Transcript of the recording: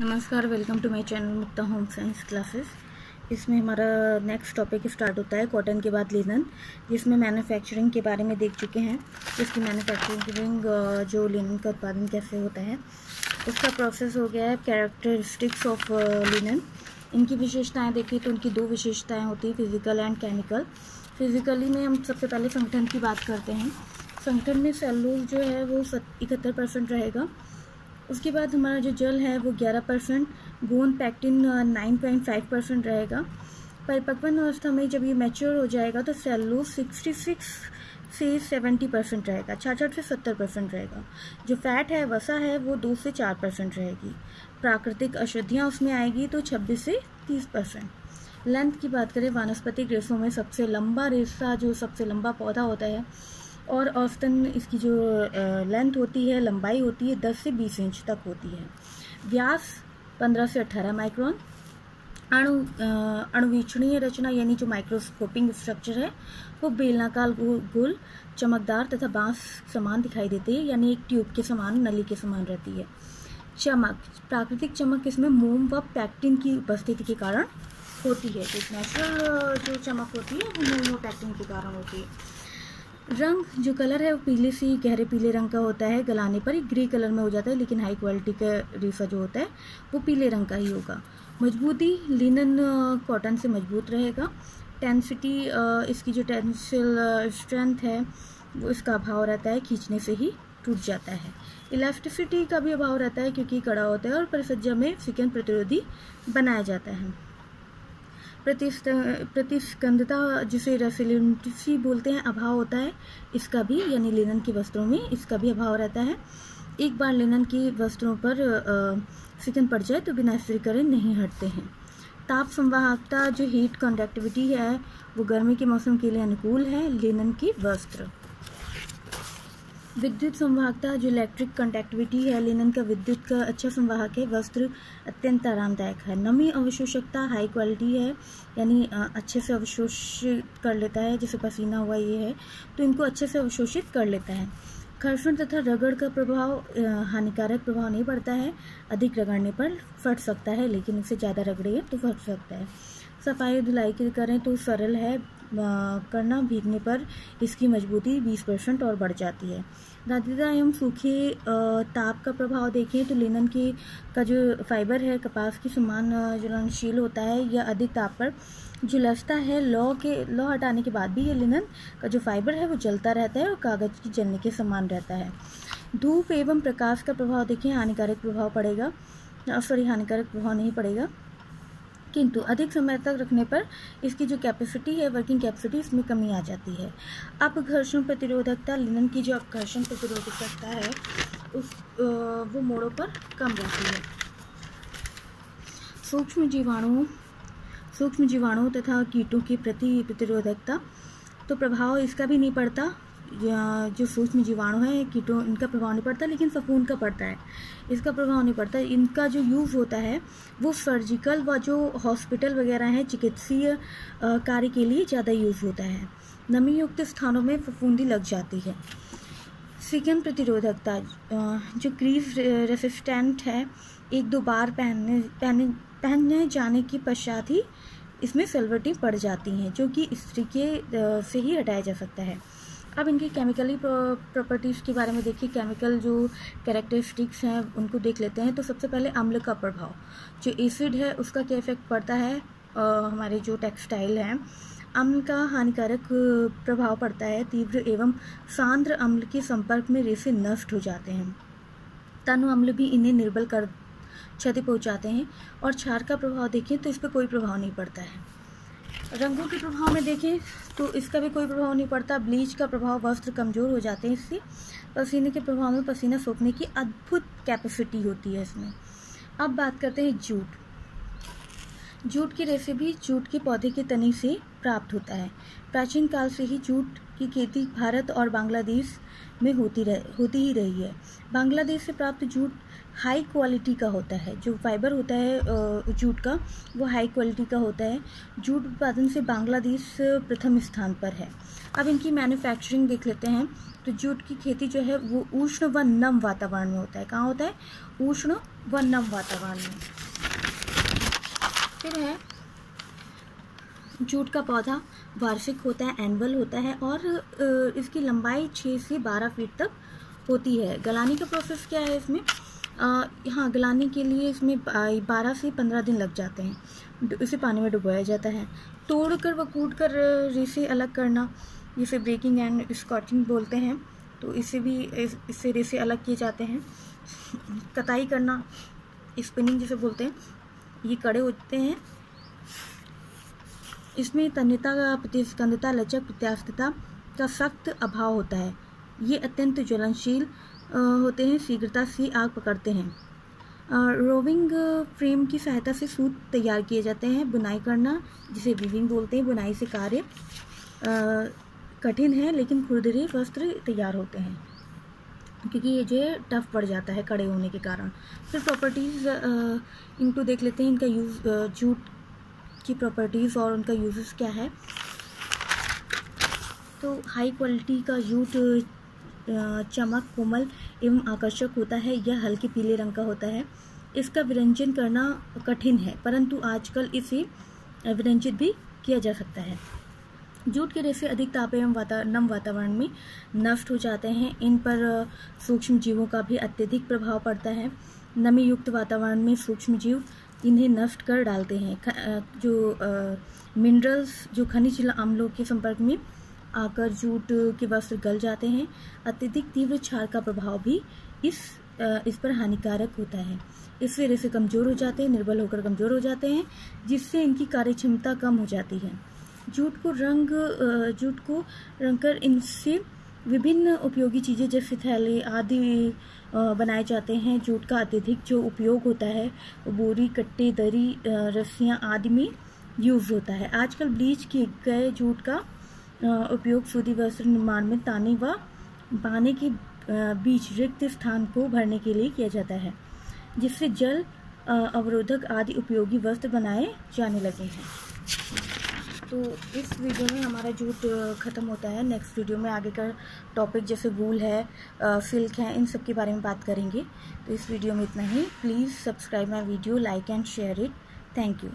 नमस्कार welcome to my channel Mukta home science classes इसमें हमारा नेक्स्ट टॉपिक स्टार्ट होता है कॉटन के बाद लिनन जिसमें मैन्युफैक्चरिंग के बारे में देख चुके हैं। इसकी मैन्युफैक्चरिंग जो लिनन का उत्पादन कैसे होता है, उसका प्रोसेस हो गया है कैरेक्टरिस्टिक्स ऑफ़ लिनन इनकी विशेषताएँ देखें तो उनकी दो विशेषताएँ होती हैं फ़िज़िकल एंड केमिकल फिज़िकली में हम सबसे पहले संगठन की बात करते हैं। संगठन में सेलूल जो है वो इकहत्तर परसेंट रहेगा। उसके बाद हमारा जो जल है वो 11 परसेंट गोंद pectin nine point five percent रहेगा। परिपक्वन अवस्था में जब ये मैच्योर हो जाएगा तो सिक्सटी सिक्स से सेवेंटी परसेंट रहेगा, छाछठ से सत्तर परसेंट रहेगा। जो फैट है, वसा है, वो दो से चार परसेंट रहेगी। प्राकृतिक अशुद्धियाँ उसमें आएगी तो छब्बीस से तीस परसेंट। लेंथ की बात करें, वानस्पतिक रेसों में सबसे लंबा रेसा जो सबसे लंबा पौधा होता है और औसतन इसकी जो लेंथ होती है, लंबाई होती है, दस से बीस इंच तक होती है। व्यास पंद्रह से अट्ठारह माइक्रोन अणु अणुवीक्षणीय रचना यानी जो माइक्रोस्कोपिंग स्ट्रक्चर है, वो बेलनाकार गोल, चमकदार तथा बाँस समान दिखाई देती है, यानी एक ट्यूब के समान, नली के समान रहती है। चमक, प्राकृतिक चमक इसमें मोम व पैक्टिन की उपस्थिति के कारण होती है। जो नेचुरल जो चमक होती है, वो मोम व पैक्टिन के कारण होती है। रंग, जो कलर है वो पीले से गहरे पीले रंग का होता है, गलाने पर ग्रे कलर में हो जाता है, लेकिन हाई क्वालिटी का रेसा जो होता है, वो पीले रंग का ही होगा। मजबूती लिनन कॉटन से मज़बूत रहेगा। टेंसिटी इसकी जो टेंसिल स्ट्रेंथ है, वो इसका अभाव रहता है, खींचने से ही टूट जाता है। इलास्टिसिटी का भी अभाव रहता है, क्योंकि कड़ा होता है और परिसज्जा में सिकन प्रतिरोधी बनाया जाता है। प्रतिस्कंदता जिसे रेसिलिटी बोलते हैं, अभाव होता है। इसका भी, यानी लेनन के वस्त्रों में, इसका भी अभाव रहता है। एक बार लेनन की वस्त्रों पर सिकन पड़ जाए तो बिना स्त्रीकरण नहीं हटते हैं। ताप संवाहकता, जो हीट कंडक्टिविटी है, वो गर्मी के मौसम के लिए अनुकूल है, लिनन की वस्त्र। विद्युत संवाहकता, जो इलेक्ट्रिक कंडक्टिविटी है, लिनन का विद्युत का अच्छा संवाहक है, वस्त्र अत्यंत आरामदायक है। नमी अवशोषकता हाई क्वालिटी है, यानी अच्छे से अवशोषित कर लेता है, जैसे पसीना हुआ, ये है तो इनको अच्छे से अवशोषित कर लेता है। घर्षण तथा रगड़ का प्रभाव हानिकारक प्रभाव नहीं पड़ता है, अधिक रगड़ने पर फट सकता है, लेकिन उससे ज़्यादा रगड़े तो फट सकता है। सफ़ाई धुलाई की करें तो सरल है करना भीगने पर इसकी मजबूती 20 परसेंट और बढ़ जाती है। दादीदा एवं सूखे ताप का प्रभाव देखें तो लिनन की, का जो फाइबर है, कपास की समान ज्वलनशील होता है या अधिक ताप पर झुलसता है। लौ के, लौ हटाने के बाद भी ये लिनन का जो फाइबर है वो जलता रहता है और कागज़ की जलने के समान रहता है। धूप एवं प्रकाश का प्रभाव देखें, हानिकारक प्रभाव पड़ेगा। सॉरी, हानिकारक प्रभाव नहीं पड़ेगा। किंतु अधिक समय तक रखने पर इसकी जो कैपेसिटी है वर्किंग कैपेसिटी इसमें कमी आ जाती है। अब घर्षण प्रतिरोधकता लिनन की जो घर्षण प्रतिरोधकता है, उस वो मोड़ों पर कम रहती है। सूक्ष्म जीवाणु सूक्ष्म जीवाणु तथा कीटों की प्रति प्रतिरोधकता तो प्रभाव इसका भी नहीं पड़ता। जो सूक्ष्म जीवाणु है कीटों, इनका प्रभाव नहीं पड़ता, लेकिन फफूंद का पड़ता है। इसका प्रभाव नहीं पड़ता। इनका जो यूज़ होता है, वो सर्जिकल व जो हॉस्पिटल वगैरह हैं, चिकित्सीय कार्य के लिए ज़्यादा यूज़ होता है। नमी युक्त स्थानों में फफूंदी लग जाती है। सिकन प्रतिरोधकता जो क्रीज रेसिस्टेंट है, एक दो बार पहनने, पहने पहनने जाने के पश्चात ही इसमें सेलवर्टी पड़ जाती हैं, जो कि स्त्री के से ही हटाया जा सकता है। अब इनकी केमिकली प्रॉपर्टीज़ के बारे में देखिए केमिकल जो कैरेक्टरिस्टिक्स हैं उनको देख लेते हैं। तो सबसे पहले अम्ल का प्रभाव। जो एसिड है उसका क्या इफ़ेक्ट पड़ता है? आ, हमारे जो टेक्सटाइल हैं अम्ल का हानिकारक प्रभाव पड़ता है। तीव्र एवं सांद्र अम्ल के संपर्क में रेसे नष्ट हो जाते हैं। तनु अम्ल भी इन्हें निर्बल कर क्षति पहुंचाते हैं। और क्षार का प्रभाव देखें तो इस पर कोई प्रभाव नहीं पड़ता है। रंगों के प्रभाव में देखें तो इसका भी कोई प्रभाव नहीं पड़ता। ब्लीच का प्रभाव वस्त्र कमज़ोर हो जाते हैं इससे। पसीने के प्रभाव में पसीना सोखने की अद्भुत कैपेसिटी होती है इसमें। अब बात करते हैं जूट। जूट की रेसे भी जूट के पौधे के तने से प्राप्त होता है। प्राचीन काल से ही जूट की खेती भारत और बांग्लादेश में होती रह, होती ही रही है। बांग्लादेश से प्राप्त जूट हाई क्वालिटी का होता है। जो फाइबर होता है जूट का, वो हाई क्वालिटी का होता है। जूट उत्पादन से बांग्लादेश प्रथम स्थान पर है। अब इनकी मैन्युफैक्चरिंग देख लेते हैं। तो जूट की खेती जो है, वो उष्ण व नम वातावरण में होता है। कहाँ होता है? उष्ण व नम वातावरण में। फिर है। जूट का पौधा वार्षिक होता है एनुअल होता है और इसकी लंबाई छः से बारह फीट तक होती है। गलाने का प्रोसेस क्या है इसमें? हाँ गलाने के लिए इसमें बारह से पंद्रह दिन लग जाते हैं। इसे पानी में डुबोया जाता है। तोड़ कर व कूट कर रेसे अलग करना जिसे ब्रेकिंग एंड स्कॉचिंग बोलते हैं तो इसे भी इस, इससे रेसे अलग किए जाते हैं। कताई करना स्पिनिंग जिसे बोलते हैं ये कड़े होते हैं। इसमें तन्यता प्रतिस्कंदता, लचक प्रत्यास्थता का सख्त अभाव होता है। ये अत्यंत ज्वलनशील होते हैं, शीघ्रता से आग पकड़ते हैं। रोविंग फ्रेम की सहायता से सूत तैयार किए जाते हैं। बुनाई करना, जिसे वीविंग बोलते हैं, बुनाई से कार्य कठिन है, लेकिन खुरदरे, वस्त्र तैयार होते हैं। क्योंकि ये जो है टफ पड़ जाता है कड़े होने के कारण। फिर प्रॉपर्टीज़ इनको देख लेते हैं, इनका यूज़ जूट की प्रॉपर्टीज़ और उनका यूजेस क्या है। तो हाई क्वालिटी का जूट चमक, कोमल एवं आकर्षक होता है, यह हल्के पीले रंग का होता है। इसका विरंजन करना कठिन है, परंतु आजकल इसे विरंजित भी किया जा सकता है। जूट के रेसे अधिक ताप एवं वाता, नम वातावरण में नष्ट हो जाते हैं। इन पर सूक्ष्म जीवों का भी अत्यधिक प्रभाव पड़ता है। नमी युक्त वातावरण में सूक्ष्म जीव इन्हें नष्ट कर डालते हैं। जो मिनरल्स जो खनिज अम्लों के संपर्क में आकर जूट के वस्त्र गल जाते हैं। अत्यधिक तीव्र क्षार का प्रभाव भी इस इस पर हानिकारक होता है। इससे रेसे कमज़ोर हो जाते हैं, निर्बल होकर कमज़ोर हो जाते हैं, जिससे इनकी कार्य क्षमता कम हो जाती है। जूट को रंग जूट को रंग कर इनसे विभिन्न उपयोगी चीज़ें, जैसे थैले आदि बनाए जाते हैं। जूट का अत्यधिक जो उपयोग होता है बोरी, कट्टे, दरी रस्सियाँ आदि में यूज़ होता है। आजकल ब्लीच किए गए जूट का उपयोग सूदी वस्त्र निर्माण में ताने व बाने के बीच रिक्त स्थान को भरने के लिए किया जाता है, जिससे जल अवरोधक आदि उपयोगी वस्त्र बनाए जाने लगे हैं। तो इस वीडियो में हमारा जूट ख़त्म होता है। नेक्स्ट वीडियो में आगे का टॉपिक जैसे वूल है सिल्क है, इन सब के बारे में बात करेंगे। तो इस वीडियो में इतना ही। Please subscribe my video like and share it thank you